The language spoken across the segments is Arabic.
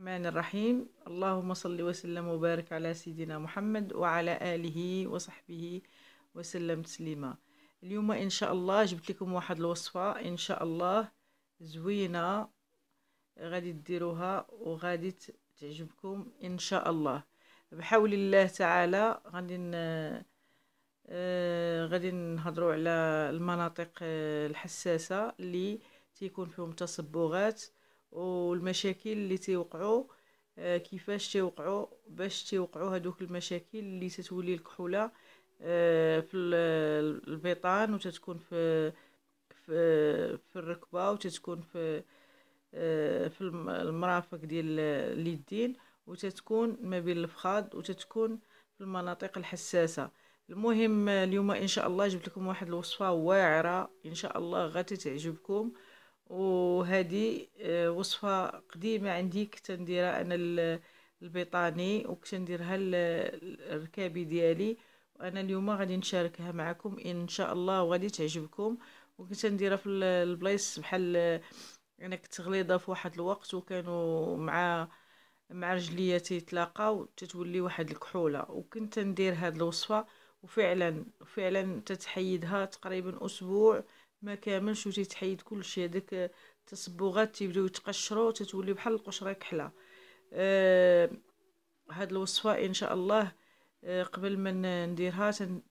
الرحمن الرحيم. اللهم صل وسلم وبارك على سيدنا محمد وعلى آله وصحبه وسلم تسليما. اليوم إن شاء الله جبت لكم واحد الوصفة. إن شاء الله زوينة. غادي ديروها وغادي تعجبكم إن شاء الله. بحول الله تعالى غادي آه غادي نهضروا على المناطق الحساسة اللي تيكون فيهم تصبغات. والمشاكل اللي تيوقعوا آه، كيفاش تيوقعوا باش تيوقعوا هذوك المشاكل اللي تتولي الكحولة آه، في البيطان وتتكون في في في الركبة وتتكون في آه، في المرافق ديال اليدين وتتكون ما بين الفخاذ وتتكون في المناطق الحساسة. المهم اليوم إن شاء الله جبت لكم واحد الوصفة واعرة إن شاء الله غادي تعجبكم. وهذه آه، وصفة قديمة عندي كنت نديرها أنا البيطاني وكنت نديرها الركابي ديالي. وأنا اليوم غادي نشاركها معكم إن شاء الله وغادي تعجبكم. وكنت نديرها في البلايص بحال أنا كنت غليظة في واحد الوقت وكانوا مع مع رجليا تيتلاقاو تتولي واحد الكحولة. وكنت ندير هاد الوصفة وفعلا فعلا تتحيدها تقريبا أسبوع. ما كاملش وتيتحيد كلشي. هذاك التصبغات تيبداو يتقشروا تتولي بحال القشرة كحله آه هاد الوصفة إن شاء الله آه قبل ما نديرها تن...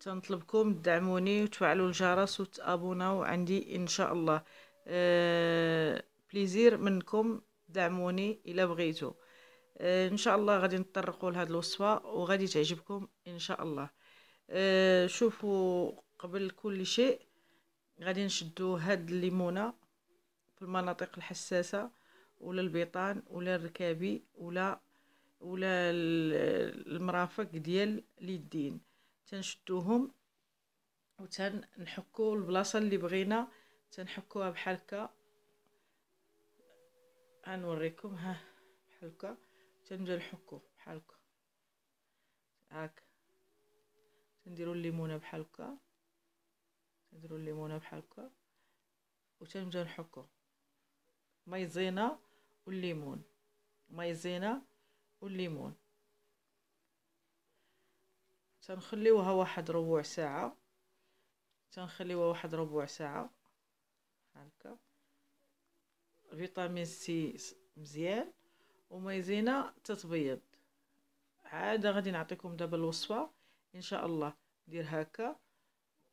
تنطلبكم تدعموني وتفعلوا الجرس وتابوناو عندي إن شاء الله. آه بليزير منكم دعموني إلا بغيتو. آه إن شاء الله غادي نطرقوا لهاد الوصفة وغادي تعجبكم إن شاء الله. آه شوفوا قبل كل شيء غادي نشدو هاد الليمونة في المناطق الحساسة ولا البيطان ولا الركابي ولا ولا المرافق ديال اليدين. تنشدوهم وتنحكو البلاصة اللي بغينا. تنحكوها بحال هكا. غنوريكم ها بحال هكا. تنبدأ نحكو بحال هكا. هاك. تنديرو الليمونة بحال هكا. نديرو الليمونة بحال هكا وتنبداو نحكو. مايزينا والليمون. مايزينا والليمون. تنخليوها واحد ربع ساعة. تنخليوها واحد ربع ساعة. هكا. فيتامين سي مزيان. ومايزينا تتبيض. عاد غادي نعطيكم دابا الوصفة. إن شاء الله دير هكا.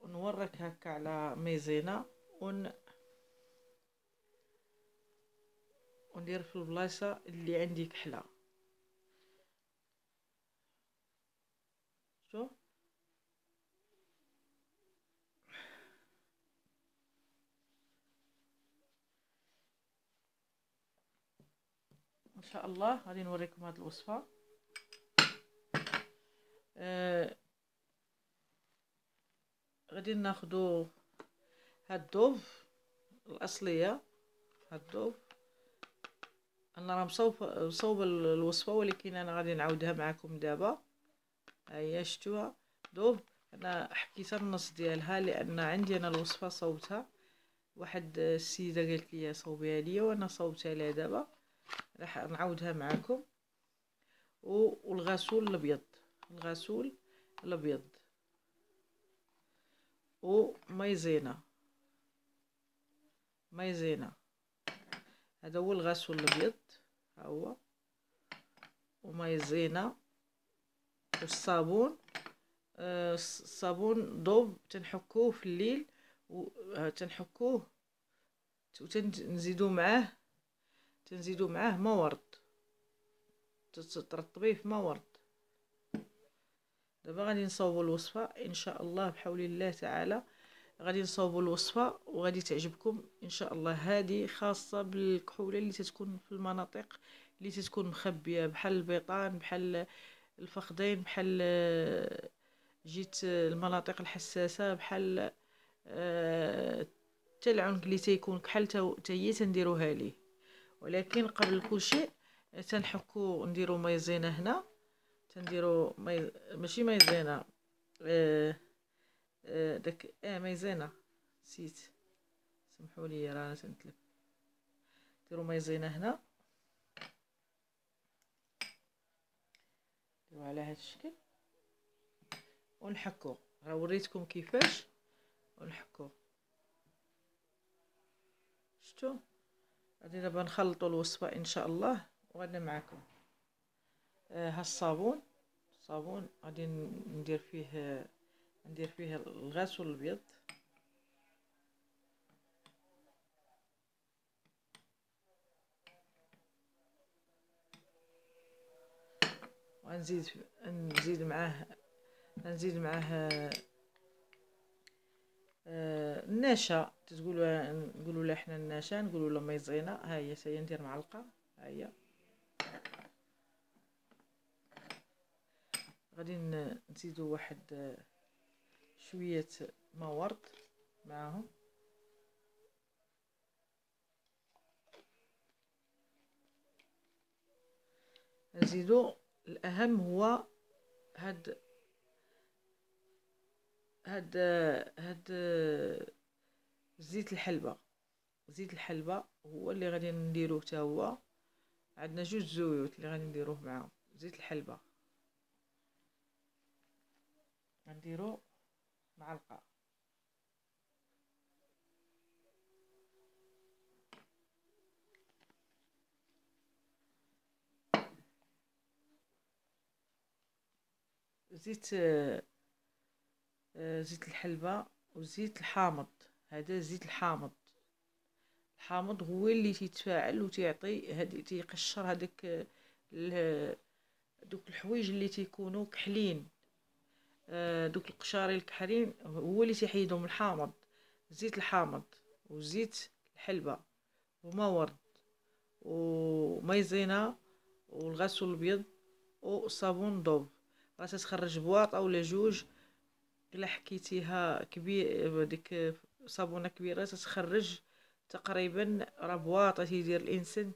ونورك هكا على ميزينة ون وندير في البلاصة اللي عندي كحلة. شوف إن شاء الله. غادي نوريكم هذه الوصفة. أه غادي ناخدو هاد الضوف الأصلية هاد الضوف أنا راه مصوب مصوب الوصفة ولكن أنا غادي نعاودها معكم دابا. هيا شفتوها؟ ضوف أنا حكيت النص ديالها لأن عندي أنا الوصفة صوبتها. واحد السيدة قالت لي صوبيها ليا وأنا صوبتها لها دابا. راح نعاودها معكم والغسول الأبيض الغسول الأبيض. ومايزينا مايزينا هذا هو الغسول الأبيض. ها هو. ومايزينا والصابون آه الصابون ضوب تنحكوه في الليل. وتنحكوه وتنزيدو معاه. تنزيدو معاه ما ورد ترطبيه في ما ورد دابا غادي نصاوبوا الوصفة إن شاء الله بحول الله تعالى غادي نصاوبوا الوصفة وغادي تعجبكم. إن شاء الله هذه خاصة بالكحولة اللي تتكون في المناطق اللي تتكون مخبية بحال البيطان بحال الفخذين بحال جيت المناطق الحساسة بحال حتى العنق اللي تيكون كحل حتى هي تنديروها ليه ولكن قبل كل شيء تنحكو نديرو مايزينا هنا. تنديروا مي... ماشي ميزانه آه... آه داك آه ميزانه نسيت. سمحوا لي رانا تنتلف ديروا ميزانه هنا. ديروا على هذا الشكل. ونحكو. راه وريتكم كيفاش. ونحكو. شتو غادي دابا نخلطوا الوصفة إن شاء الله وغادي معكم آه ها الصابون غادي ندير فيه ندير فيه الغسول الابيض ونزيد نزيد معاه نزيد معاه آه النشا. تقولوا نقولوا لا حنا النشا نقولوا لا ميزينا ها هي ندير معلقة ها هي. غادي نزيدوا واحد شوية ما ورد معاهم. نزيدوا الأهم هو هاد هاد هاد زيت الحلبة. زيت الحلبة هو اللي غادي نديروه حتى هو. عندنا جوج زيوت اللي غادي نديروه معاهم. زيت الحلبة. غنديرو معلقة زيت زيت الحلبة وزيت الحامض. هذا زيت الحامض. الحامض هو اللي تيتفاعل وتيعطي هادي تيقشر هذاك دوك الحوايج اللي تيكونوا كحلين. دوك القشاري الكحلين هو اللي تيحيدهم الحامض زيت الحامض وزيت الحلبة وما ورد ومايزينا والغسول الابيض وصابون دوب. راه تتخرج بواطه ولا جوج إلا حكيتيها كبير ديك صابونة كبيرة تتخرج تقريبا راه بواطه تيدير الإنسان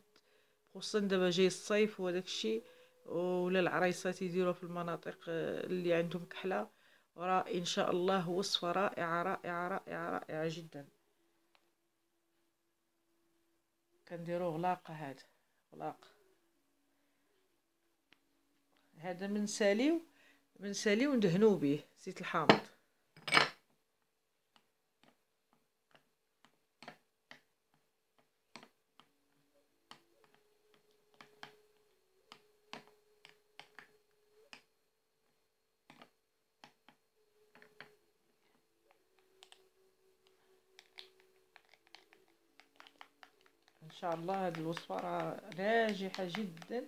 خصوصا دابا جاي الصيف وداك الشيء. ولا العرايسات يديروه في المناطق اللي عندهم كحلة. وراه إن شاء الله وصفة رائعة رائعة رائعة رائعة جدا. كنديرو غلاقه هذا غلاق. هذا من ساليو بنساليه وندهنوه به زيت الحامض. إن شاء الله هذه الوصفه راه ناجحة جدا.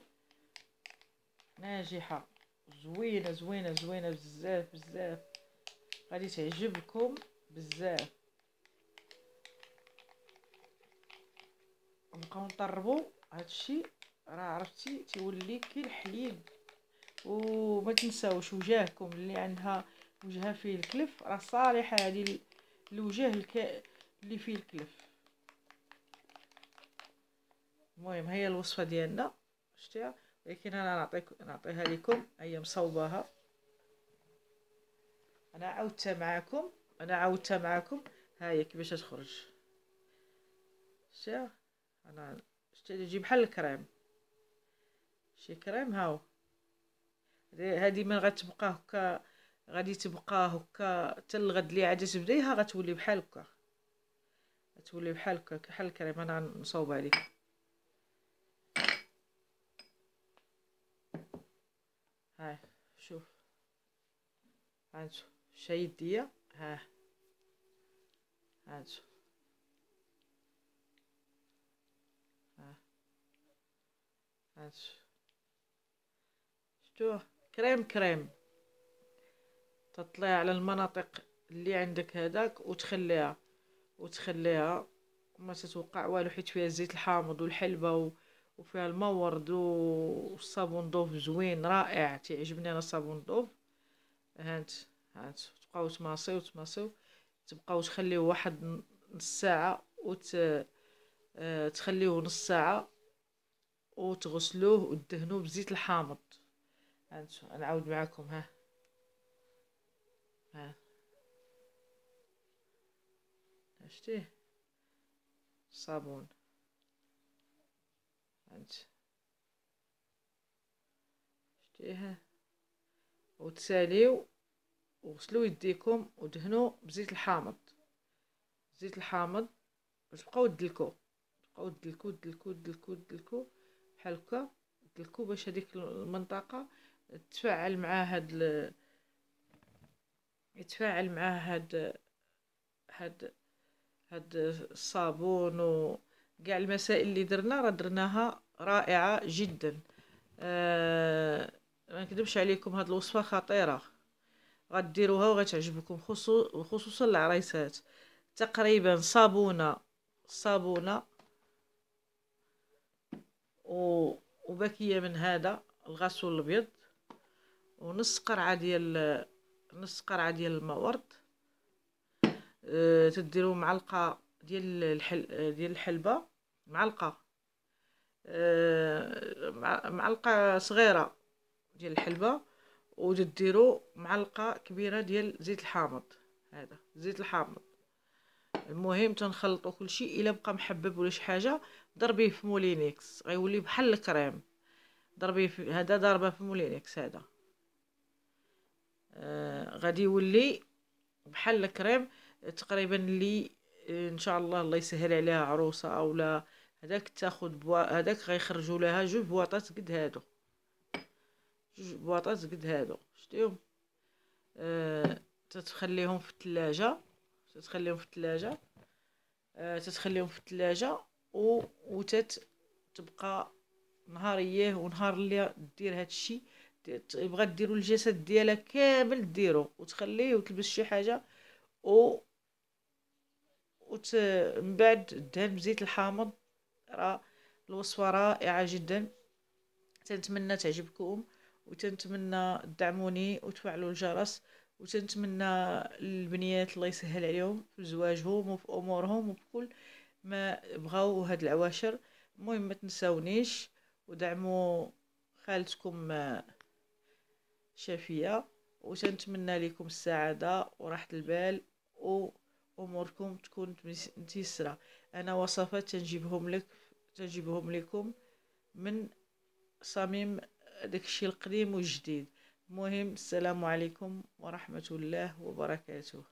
ناجحة. زوينة زوينة زوينة بزاف بزاف. غادي تعجبكم بزاف. نبقاو نطربوا هادشي راه عرفتي تيولي كي الحليب وما تنساوش وجهكم اللي عندها وجهها فيه الكلف. راه صالحة هذه الوجه. اللي فيه الكلف. المهم هي الوصفه ديالنا شتيها ولكن أنا نعطيك نعطيها لكم هي مصوباها أنا عاودتها معاكم أنا عاودتها معاكم ها هي كيفاش تخرج شتي أنا شتي تجي بحال الكريم شي كريم هاو هذه من غتبقى هكا غادي تبقى هكا حتى الغد اللي عاد تبديها غتولي بحال هكا غتولي بحال هكا بحال الكريم أنا نصوبها لكم شوف. هانتو شايد ديا ها. هانتو ها. كريم كريم. تطلع على المناطق اللي عندك هذاك وتخليها. وتخليها. ما تتوقع والو حيت فيها الزيت الحامض والحلبة و... وفيها المورد والصابون ضوف زوين رائع تعجبني أنا الصابون ضوف هانت هانت تبقاو تماصيو تماصيو. تبقاو تخليوه واحد نص ساعة وت آه تخليوه نص ساعة وتغسلوه وتدهنوه بزيت الحامض. هانتو نعاود معاكم ها. ها. شتيه. صابون. هانت شتيها وتساليو وغسلوا يديكم ودهنوا بزيت الحامض زيت الحامض باش تبقاو تدلكو تبقاو تدلكو تدلكو تدلكو تدلكو بحال هكا تدلكو باش هذيك المنطقة تفاعل مع هاد ال... يتفاعل مع هاد هاد هاد الصابون و كاع المسائل اللي درنا راه درناها رائعة جدا. آه ما نكذبش عليكم هاد الوصفة خطيرة. غديروها وغتعجبكم خصوصا العريسات. تقريبا صابونة صابونة و وباكية من هذا الغسول الأبيض ونص قرعة ديال نص قرعة ديال الماء ورد. أه تديروا معلقة ديال الحل ديال الحلبة. معلقة أه معلقة صغيرة ديال الحلبة وتديروا معلقة كبيرة ديال زيت الحامض هذا زيت الحامض. المهم تنخلطوا كلشي إلا بقى محبب ولا شي حاجة ضربيه في Moulinex غيولي بحال الكريم. ضربيه في هذا ضربه في Moulinex هذا. آه غادي يولي بحال الكريم تقريبا اللي إن شاء الله الله يسهل عليها عروسة اولا هذاك تاخذ بوا هذاك غيخرجوا لها جوج بواطات قد هادو. جوج بواطات قد هادو. شتيهم؟ آه تتخليهم في الثلاجه تتخليهم في الثلاجه آه تتخليهم في الثلاجه و وتت تبقى نهاريه ونهار اللي دير هادشي. تبغى ديرو الجسد ديالها كامل ديرو وتخليه وتلبس شي حاجة و وت... من بعد دهن بزيت الحامض راه الوصفة رائعة جدا. تنتمنى تعجبكم وتنتمنى تدعموني وتفعلوا الجرس وتنتمنى البنيات الله يسهل عليهم في زواجهم وفي أمورهم وفي كل ما بغاو هاد العواشر. المهم ما تنساونيش ودعموا خالتكم شافية وتنتمنى لكم السعادة وراحة البال وأموركم تكون متيسرة. أنا وصفات تنجيبهم لك تنجيبهم لكم من صميم داكشي القديم والجديد. المهم السلام عليكم ورحمة الله وبركاته.